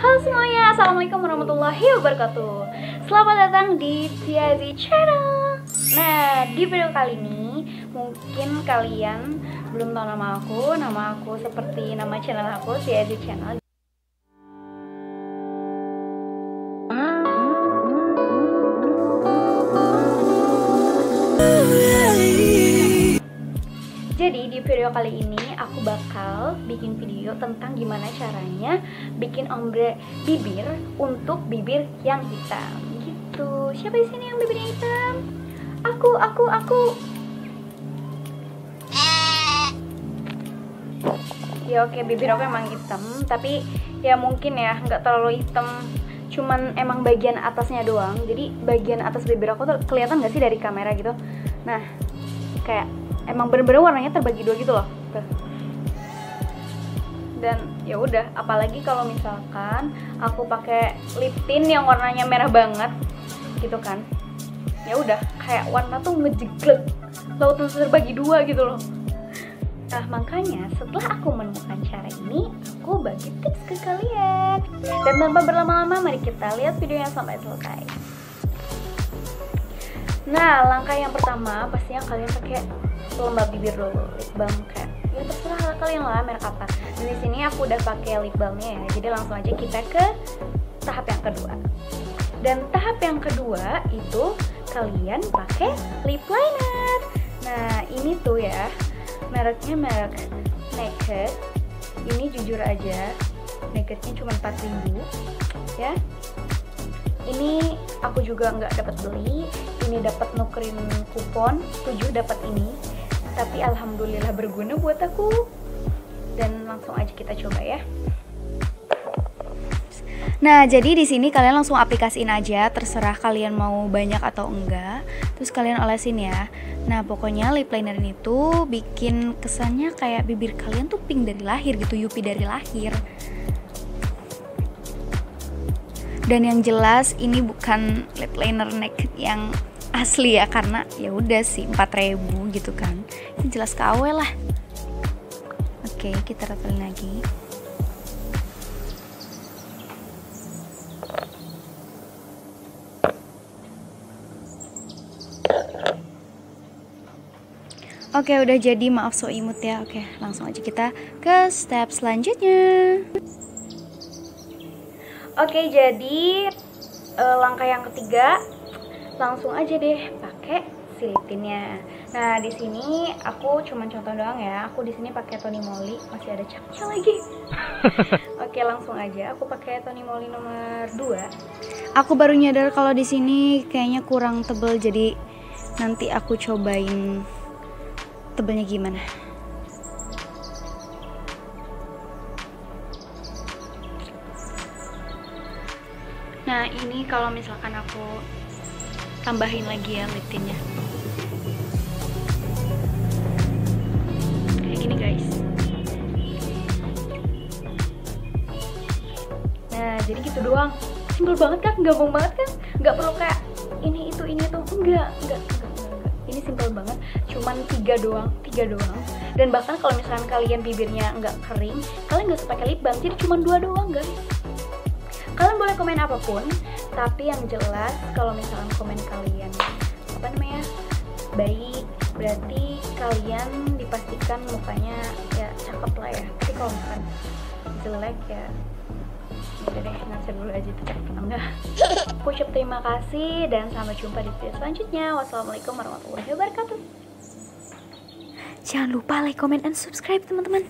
Halo semuanya, Assalamualaikum warahmatullahi wabarakatuh. Selamat datang di Tiazi Channel. Nah, di video kali ini Mungkin kalian belum tahu nama aku. Nama aku seperti nama channel aku, Tiazi Channel Jadi di video kali ini aku bakal bikin video tentang gimana caranya bikin ombre bibir untuk bibir yang hitam gitu. Siapa di sini yang bibirnya hitam? Aku, aku, aku. Ya oke bibir aku emang hitam, tapi ya mungkin ya nggak terlalu hitam. Cuman emang bagian atasnya doang. Jadi bagian atas bibir aku tuh kelihatan nggak sih dari kamera gitu? Nah, kayak emang bener-bener warnanya terbagi dua gitu loh. Dan ya udah apalagi kalau misalkan aku pakai lip tint yang warnanya merah banget gitu kan. Ya udah kayak warna tuh ngejeglek. Tuh terbagi dua gitu loh. Nah makanya setelah aku menemukan cara ini Aku bagi tips ke kalian. Dan tanpa berlama-lama mari kita lihat videonya sampai selesai. Nah langkah yang pertama pastinya kalian pakai pelembab bibir dulu lip balm kayak ya terserah kalian lah merek apa. Dan di sini aku udah pakai lip balmnya ya jadi langsung aja kita ke tahap yang kedua. Dan tahap yang kedua itu kalian pakai lip liner. Nah ini tuh ya mereknya merek Naked. Ini jujur aja Nakednya cuma 4000 ya. Ini aku juga nggak dapat beli ini dapat nukerin kupon 7 dapat ini tapi alhamdulillah berguna buat aku dan langsung aja kita coba ya Nah, jadi di sini kalian langsung aplikasiin aja, terserah kalian mau banyak atau enggak. Terus kalian olesin ya. Nah, pokoknya lip liner ini tuh bikin kesannya kayak bibir kalian tuh pink dari lahir gitu, yupi dari lahir. Dan yang jelas ini bukan lip liner naked yang asli ya karena ya udah sih 4000 gitu kan. Ini jelas KW lah. Oke kita ratain lagi. Oke udah jadi. Maaf so imut ya. Oke langsung aja kita ke step selanjutnya. Oke jadi uh, langkah yang ketiga langsung aja deh pakai silitinnya. Nah, di sini aku cuma contoh doang ya. Aku di sini pakai Tony Moly, masih ada capnya lagi. Oke, langsung aja aku pakai Tony Moly nomor 2. Aku baru nyadar kalau di sini kayaknya kurang tebel jadi nanti aku cobain tebelnya gimana. Nah, ini kalau misalkan aku tambahin lagi ya liptinnya kayak gini guys. Nah jadi gitu doang. Simpel banget kan gampang banget kan nggak perlu kayak ini itu ini itu. Enggak enggak enggak, enggak. ini simpel banget. Cuman tiga doang tiga doang. Dan bahkan kalau misalkan kalian bibirnya nggak kering kalian nggak usah pakai lip balm. Jadi cuma dua doang guys. Kalian boleh komen apa pun tapi yang jelas kalau misalkan komen kalian apa namanya baik berarti kalian dipastikan mukanya ya cakep lah ya. Tapi kalau misalkan jelek ya udah deh ngasih dulu aja atau enggak. Ucap terima kasih dan sampai jumpa di video selanjutnya. Wassalamualaikum warahmatullahi wabarakatuh. Jangan lupa like comment and subscribe teman-teman